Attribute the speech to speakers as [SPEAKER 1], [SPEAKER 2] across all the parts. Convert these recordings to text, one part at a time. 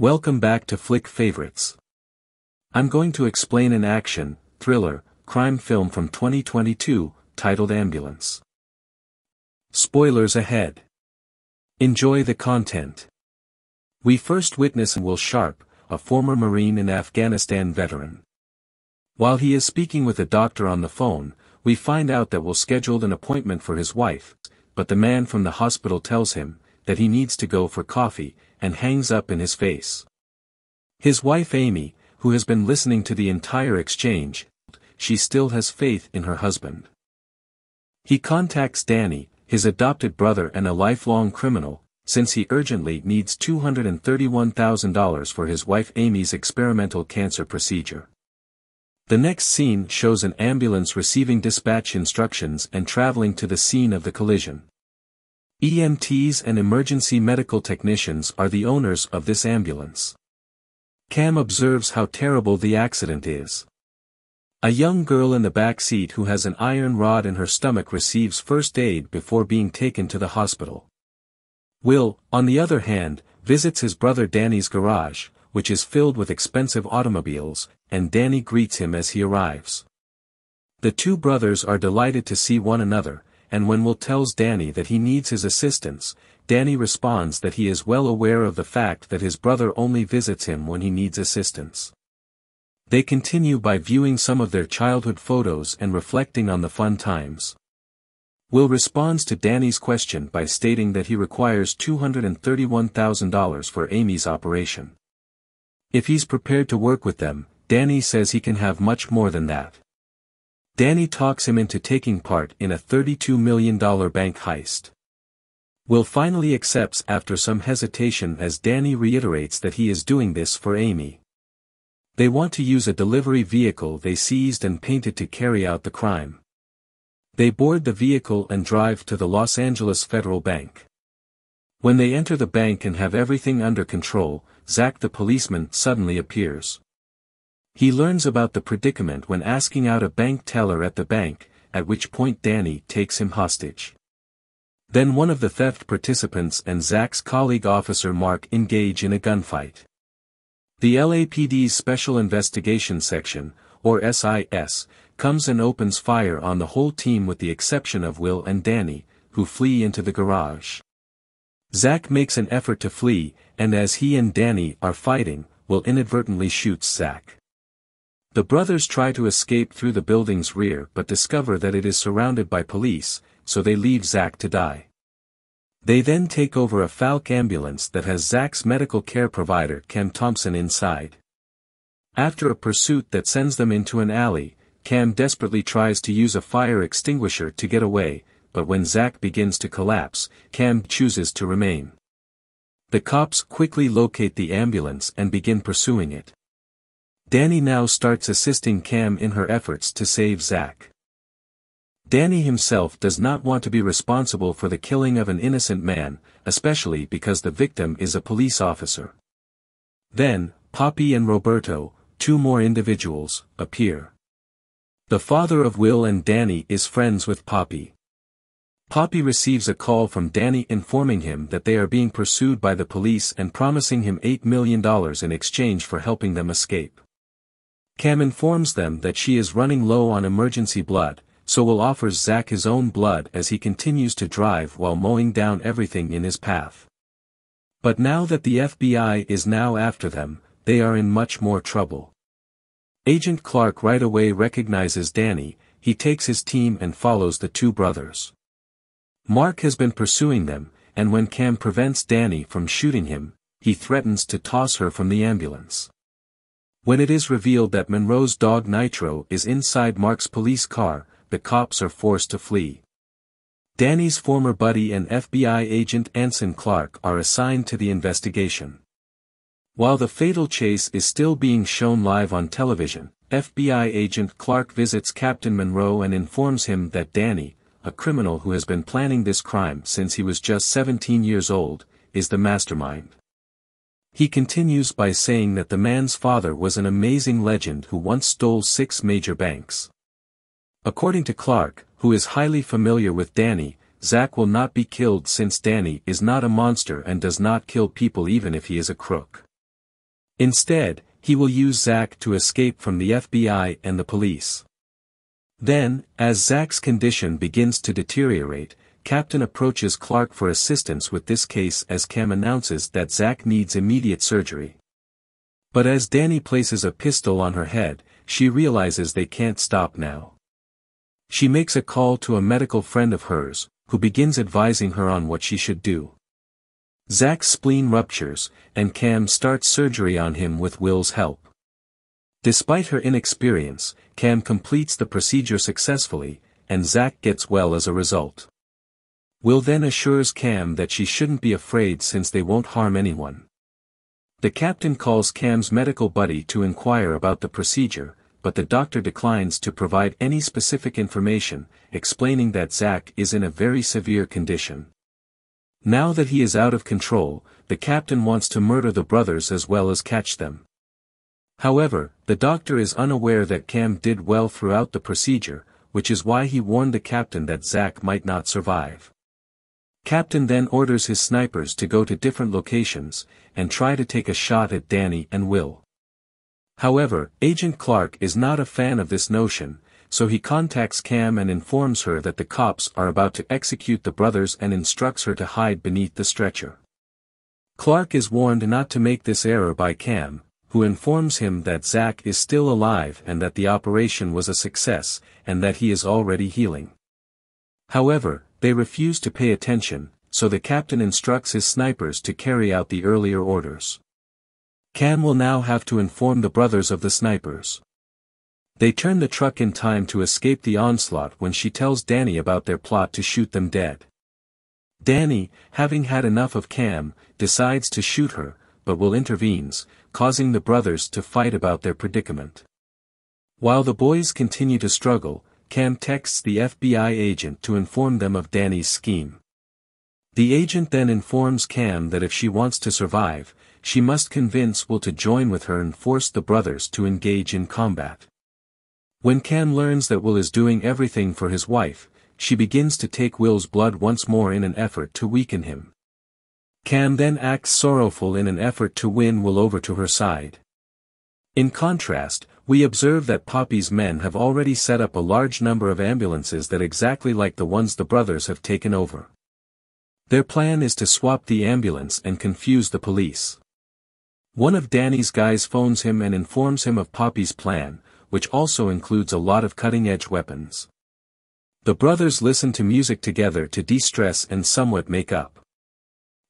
[SPEAKER 1] Welcome back to Flick Favorites. I'm going to explain an action, thriller, crime film from 2022, titled Ambulance. Spoilers ahead. Enjoy the content. We first witness Will Sharp, a former Marine and Afghanistan veteran. While he is speaking with a doctor on the phone, we find out that Will scheduled an appointment for his wife, but the man from the hospital tells him, that he needs to go for coffee, and hangs up in his face. His wife Amy, who has been listening to the entire exchange, she still has faith in her husband. He contacts Danny, his adopted brother and a lifelong criminal, since he urgently needs $231,000 for his wife Amy's experimental cancer procedure. The next scene shows an ambulance receiving dispatch instructions and traveling to the scene of the collision. EMTs and emergency medical technicians are the owners of this ambulance. Cam observes how terrible the accident is. A young girl in the back seat who has an iron rod in her stomach receives first aid before being taken to the hospital. Will, on the other hand, visits his brother Danny's garage, which is filled with expensive automobiles, and Danny greets him as he arrives. The two brothers are delighted to see one another, and when Will tells Danny that he needs his assistance, Danny responds that he is well aware of the fact that his brother only visits him when he needs assistance. They continue by viewing some of their childhood photos and reflecting on the fun times. Will responds to Danny's question by stating that he requires $231,000 for Amy's operation. If he's prepared to work with them, Danny says he can have much more than that. Danny talks him into taking part in a $32 million bank heist. Will finally accepts after some hesitation as Danny reiterates that he is doing this for Amy. They want to use a delivery vehicle they seized and painted to carry out the crime. They board the vehicle and drive to the Los Angeles Federal Bank. When they enter the bank and have everything under control, Zach the policeman suddenly appears. He learns about the predicament when asking out a bank teller at the bank, at which point Danny takes him hostage. Then one of the theft participants and Zack's colleague officer Mark engage in a gunfight. The LAPD's Special Investigation Section, or SIS, comes and opens fire on the whole team with the exception of Will and Danny, who flee into the garage. Zack makes an effort to flee, and as he and Danny are fighting, Will inadvertently shoots Zach. The brothers try to escape through the building's rear but discover that it is surrounded by police, so they leave Zack to die. They then take over a Falck ambulance that has Zack's medical care provider Cam Thompson inside. After a pursuit that sends them into an alley, Cam desperately tries to use a fire extinguisher to get away, but when Zack begins to collapse, Cam chooses to remain. The cops quickly locate the ambulance and begin pursuing it. Danny now starts assisting Cam in her efforts to save Zack. Danny himself does not want to be responsible for the killing of an innocent man, especially because the victim is a police officer. Then, Poppy and Roberto, two more individuals, appear. The father of Will and Danny is friends with Poppy. Poppy receives a call from Danny informing him that they are being pursued by the police and promising him $8 million in exchange for helping them escape. Cam informs them that she is running low on emergency blood, so Will offers Zack his own blood as he continues to drive while mowing down everything in his path. But now that the FBI is now after them, they are in much more trouble. Agent Clark right away recognizes Danny, he takes his team and follows the two brothers. Mark has been pursuing them, and when Cam prevents Danny from shooting him, he threatens to toss her from the ambulance. When it is revealed that Monroe's dog Nitro is inside Mark's police car, the cops are forced to flee. Danny's former buddy and FBI agent Anson Clark are assigned to the investigation. While the fatal chase is still being shown live on television, FBI agent Clark visits Captain Monroe and informs him that Danny, a criminal who has been planning this crime since he was just 17 years old, is the mastermind. He continues by saying that the man's father was an amazing legend who once stole six major banks. According to Clark, who is highly familiar with Danny, Zack will not be killed since Danny is not a monster and does not kill people even if he is a crook. Instead, he will use Zack to escape from the FBI and the police. Then, as Zack's condition begins to deteriorate, Captain approaches Clark for assistance with this case as Cam announces that Zack needs immediate surgery. But as Danny places a pistol on her head, she realizes they can't stop now. She makes a call to a medical friend of hers, who begins advising her on what she should do. Zack's spleen ruptures, and Cam starts surgery on him with Will's help. Despite her inexperience, Cam completes the procedure successfully, and Zack gets well as a result. Will then assures Cam that she shouldn't be afraid since they won't harm anyone. The captain calls Cam's medical buddy to inquire about the procedure, but the doctor declines to provide any specific information, explaining that Zack is in a very severe condition. Now that he is out of control, the captain wants to murder the brothers as well as catch them. However, the doctor is unaware that Cam did well throughout the procedure, which is why he warned the captain that Zack might not survive. Captain then orders his snipers to go to different locations, and try to take a shot at Danny and Will. However, Agent Clark is not a fan of this notion, so he contacts Cam and informs her that the cops are about to execute the brothers and instructs her to hide beneath the stretcher. Clark is warned not to make this error by Cam, who informs him that Zack is still alive and that the operation was a success, and that he is already healing. However, they refuse to pay attention, so the captain instructs his snipers to carry out the earlier orders. Cam will now have to inform the brothers of the snipers. They turn the truck in time to escape the onslaught when she tells Danny about their plot to shoot them dead. Danny, having had enough of Cam, decides to shoot her, but Will intervenes, causing the brothers to fight about their predicament. While the boys continue to struggle, Cam texts the FBI agent to inform them of Danny's scheme. The agent then informs Cam that if she wants to survive, she must convince Will to join with her and force the brothers to engage in combat. When Cam learns that Will is doing everything for his wife, she begins to take Will's blood once more in an effort to weaken him. Cam then acts sorrowful in an effort to win Will over to her side. In contrast, we observe that Poppy's men have already set up a large number of ambulances that exactly like the ones the brothers have taken over. Their plan is to swap the ambulance and confuse the police. One of Danny's guys phones him and informs him of Poppy's plan, which also includes a lot of cutting-edge weapons. The brothers listen to music together to de-stress and somewhat make up.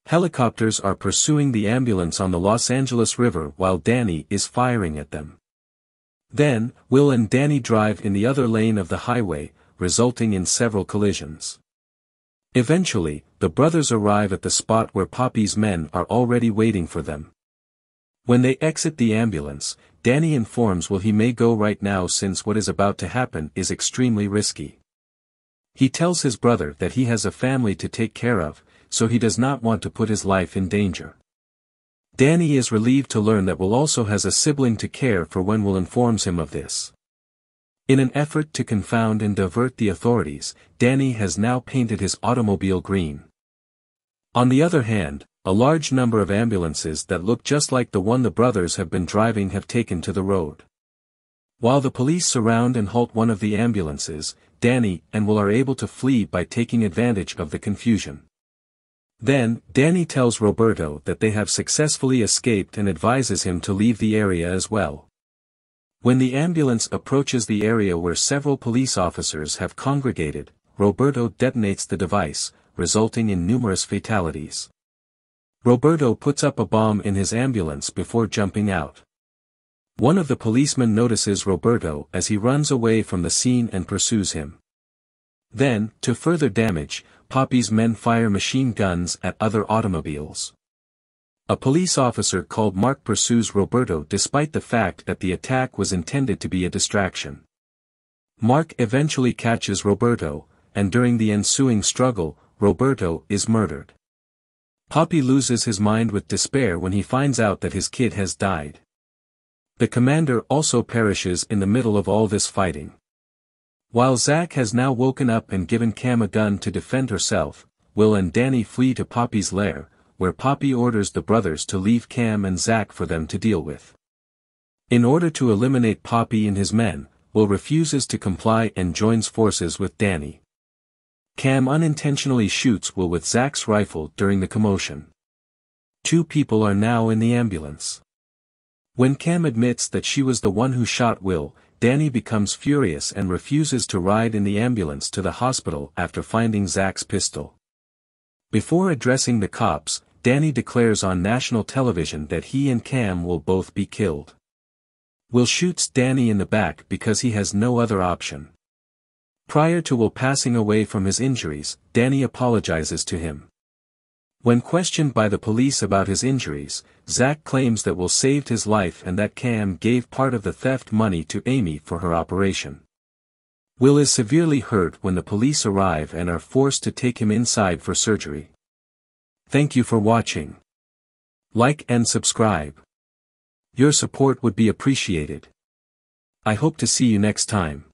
[SPEAKER 1] Helicopters are pursuing the ambulance on the Los Angeles River while Danny is firing at them. Then, Will and Danny drive in the other lane of the highway, resulting in several collisions. Eventually, the brothers arrive at the spot where Poppy's men are already waiting for them. When they exit the ambulance, Danny informs Will he may go right now since what is about to happen is extremely risky. He tells his brother that he has a family to take care of, so he does not want to put his life in danger. Danny is relieved to learn that Will also has a sibling to care for when Will informs him of this. In an effort to confound and divert the authorities, Danny has now painted his automobile green. On the other hand, a large number of ambulances that look just like the one the brothers have been driving have taken to the road. While the police surround and halt one of the ambulances, Danny and Will are able to flee by taking advantage of the confusion. Then, Danny tells Roberto that they have successfully escaped and advises him to leave the area as well. When the ambulance approaches the area where several police officers have congregated, Roberto detonates the device, resulting in numerous fatalities. Roberto puts up a bomb in his ambulance before jumping out. One of the policemen notices Roberto as he runs away from the scene and pursues him. Then, to further damage, Poppy's men fire machine guns at other automobiles. A police officer called Mark pursues Roberto despite the fact that the attack was intended to be a distraction. Mark eventually catches Roberto, and during the ensuing struggle, Roberto is murdered. Poppy loses his mind with despair when he finds out that his kid has died. The commander also perishes in the middle of all this fighting. While Zack has now woken up and given Cam a gun to defend herself, Will and Danny flee to Poppy's lair, where Poppy orders the brothers to leave Cam and Zack for them to deal with. In order to eliminate Poppy and his men, Will refuses to comply and joins forces with Danny. Cam unintentionally shoots Will with Zack's rifle during the commotion. Two people are now in the ambulance. When Cam admits that she was the one who shot Will, Danny becomes furious and refuses to ride in the ambulance to the hospital after finding Zack's pistol. Before addressing the cops, Danny declares on national television that he and Cam will both be killed. Will shoots Danny in the back because he has no other option. Prior to Will passing away from his injuries, Danny apologizes to him. When questioned by the police about his injuries, Zack claims that Will saved his life and that Cam gave part of the theft money to Amy for her operation. Will is severely hurt when the police arrive and are forced to take him inside for surgery. Thank you for watching. Like and subscribe. Your support would be appreciated. I hope to see you next time.